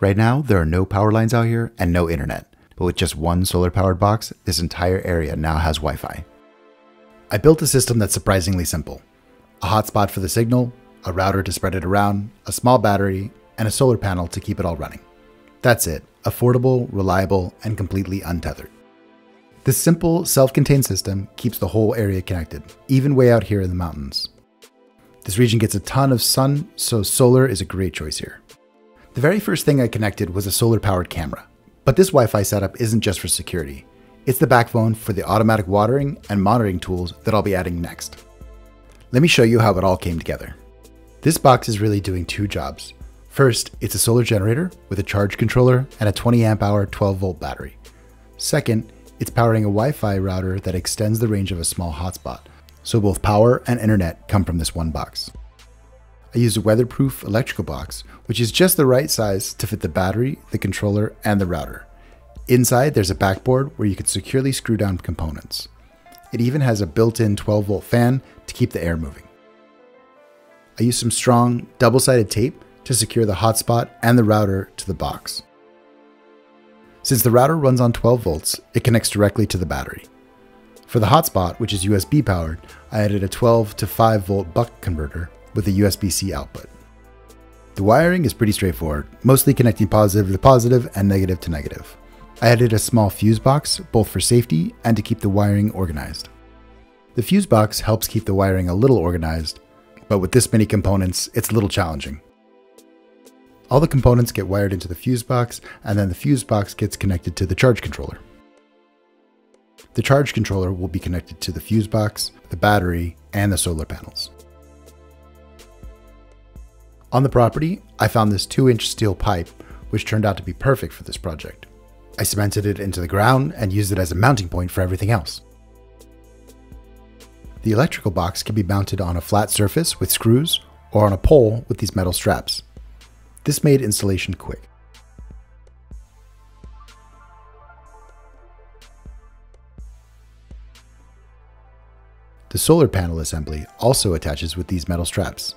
Right now, there are no power lines out here and no internet, but with just one solar powered box, this entire area now has Wi Fi. I built a system that's surprisingly simple a hotspot for the signal, a router to spread it around, a small battery, and a solar panel to keep it all running. That's it affordable, reliable, and completely untethered. This simple, self contained system keeps the whole area connected, even way out here in the mountains. This region gets a ton of sun, so solar is a great choice here. The very first thing I connected was a solar powered camera. But this Wi Fi setup isn't just for security, it's the backbone for the automatic watering and monitoring tools that I'll be adding next. Let me show you how it all came together. This box is really doing two jobs. First, it's a solar generator with a charge controller and a 20 amp hour 12 volt battery. Second, it's powering a Wi Fi router that extends the range of a small hotspot, so both power and internet come from this one box. I used a weatherproof electrical box, which is just the right size to fit the battery, the controller, and the router. Inside, there's a backboard where you can securely screw down components. It even has a built in 12 volt fan to keep the air moving. I used some strong, double sided tape to secure the hotspot and the router to the box. Since the router runs on 12 volts, it connects directly to the battery. For the hotspot, which is USB powered, I added a 12 to 5 volt buck converter with a USB C output. The wiring is pretty straightforward, mostly connecting positive to positive and negative to negative. I added a small fuse box, both for safety and to keep the wiring organized. The fuse box helps keep the wiring a little organized, but with this many components, it's a little challenging. All the components get wired into the fuse box, and then the fuse box gets connected to the charge controller. The charge controller will be connected to the fuse box, the battery, and the solar panels. On the property, I found this 2 inch steel pipe, which turned out to be perfect for this project. I cemented it into the ground and used it as a mounting point for everything else. The electrical box can be mounted on a flat surface with screws or on a pole with these metal straps. This made installation quick. The solar panel assembly also attaches with these metal straps.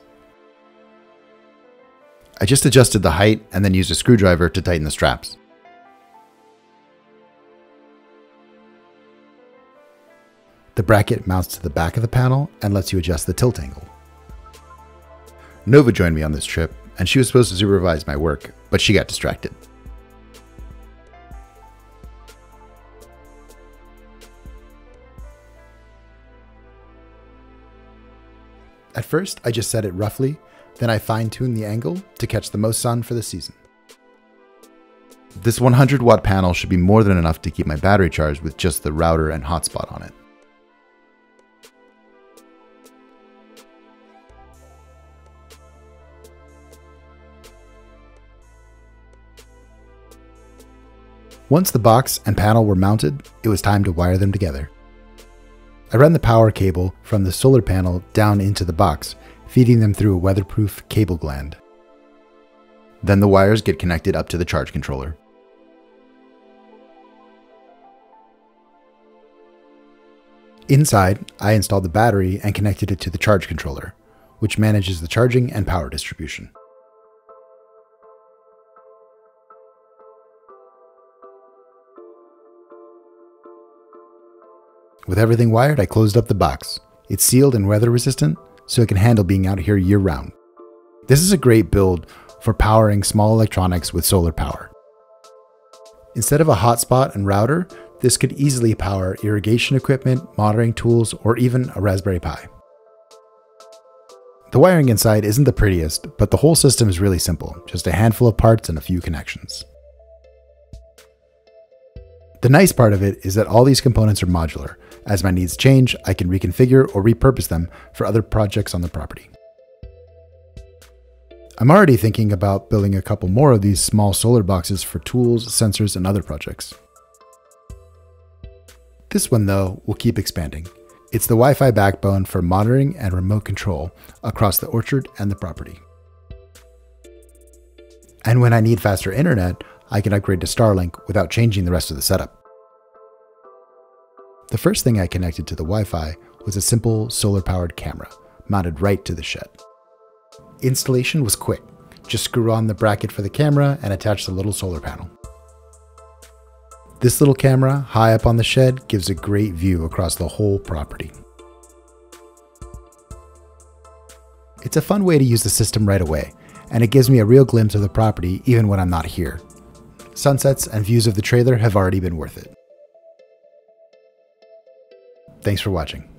I just adjusted the height and then used a screwdriver to tighten the straps. The bracket mounts to the back of the panel and lets you adjust the tilt angle. Nova joined me on this trip, and she was supposed to supervise my work, but she got distracted. At first, I just set it roughly, then I fine-tune the angle to catch the most sun for the season. This 100 watt panel should be more than enough to keep my battery charged with just the router and hotspot on it. Once the box and panel were mounted, it was time to wire them together. I ran the power cable from the solar panel down into the box, feeding them through a weatherproof cable gland. Then the wires get connected up to the charge controller. Inside, I installed the battery and connected it to the charge controller, which manages the charging and power distribution. With everything wired, I closed up the box. It's sealed and weather resistant, so it can handle being out here year round. This is a great build for powering small electronics with solar power. Instead of a hotspot and router, this could easily power irrigation equipment, monitoring tools, or even a Raspberry Pi. The wiring inside isn't the prettiest, but the whole system is really simple, just a handful of parts and a few connections. The nice part of it is that all these components are modular. As my needs change, I can reconfigure or repurpose them for other projects on the property. I'm already thinking about building a couple more of these small solar boxes for tools, sensors, and other projects. This one, though, will keep expanding. It's the Wi Fi backbone for monitoring and remote control across the orchard and the property. And when I need faster internet, I can upgrade to Starlink without changing the rest of the setup. The first thing I connected to the Wi Fi was a simple solar powered camera mounted right to the shed. Installation was quick, Just screw on the bracket for the camera and attach the little solar panel. This little camera, high up on the shed, gives a great view across the whole property. It's a fun way to use the system right away, and it gives me a real glimpse of the property even when I'm not here. Sunsets and views of the trailer have already been worth it. Thanks for watching.